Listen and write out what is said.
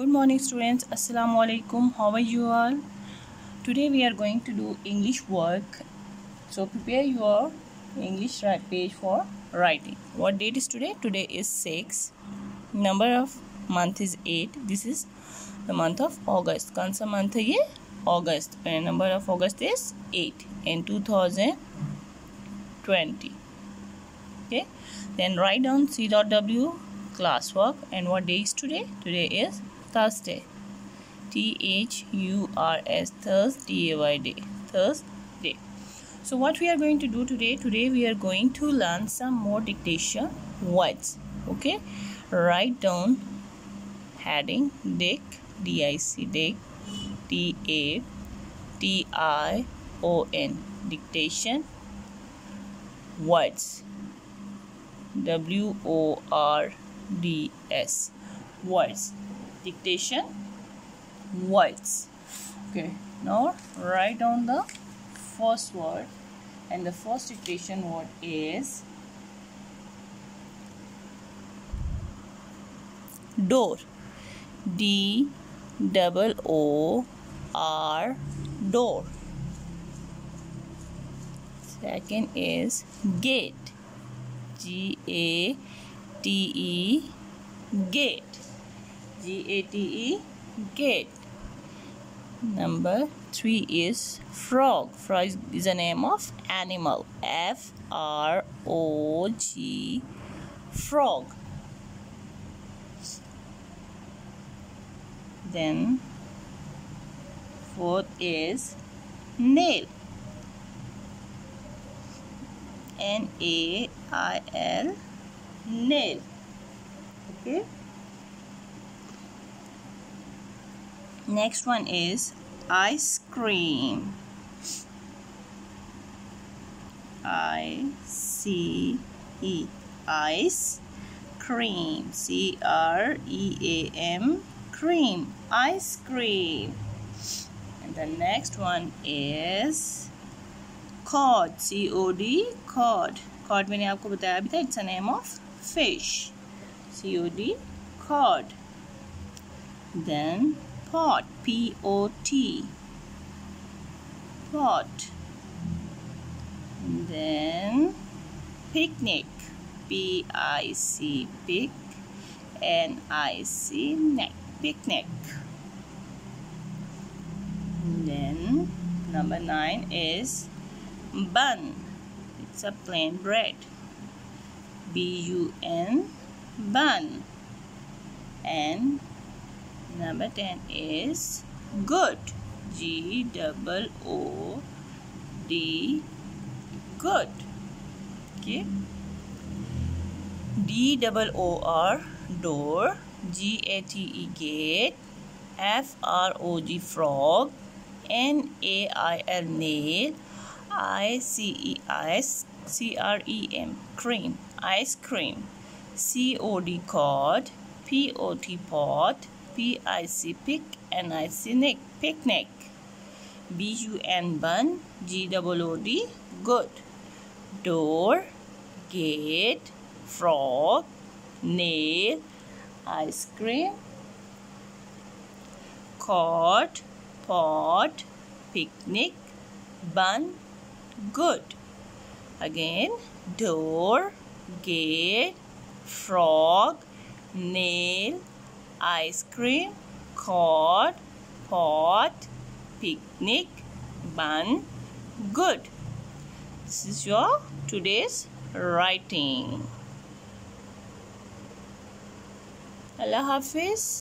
good morning students. Assalamu alaikum. How are you all? Today we are going to do english work. So prepare your english page for writing. What date is today? Today is 6 number of month is 8 this is the month of august. kaun sa month hai august. And number of august is 8 in 2020 okay? Then write down c.w classwork. And what day is today? Today is Thursday. T H U R S Thursday day. Thursday. So what we are going to do today? Today we are going to learn some more dictation words. Okay. Write down heading Dick D I C Dick T A T I O N dictation words W O R D S words dictation. Words. Okay. Now write down the first word. And the first dictation word is door. D double o r door. Second is gate. G a t e gate G-A-T-E, gate. Number three is frog. Frog is a name of animal. F-R-O-G, frog. Then fourth is nail. N-A-I-L, nail. Okay. Next one is ice cream. I C E ice cream C R E A M cream ice cream and the next one is cod C O D cod cod मैंने आपको बताया अभी था it's a name of fish C O D cod then pot P O T. Pot. And then picnic P I C pic N I C neck picnic. And then number nine is bun. It's a plain bread. B U N bun. And Number 10 is good. G double O D good. Okay. D double O R door. G A T E gate. F R O G frog. N A I L nail. I C E S C R E M cream ice cream. C O D cod. P O T pot. P-I-C pick, N-I-C picnic. B-U-N bun, G-O-O-D, good. Door, gate, frog, nail, ice cream, cot, pot, picnic, bun, good. Again, door, gate, frog, nail, ice cream, cod, pot, picnic, bun, good. This is your today's writing. Allah Hafiz.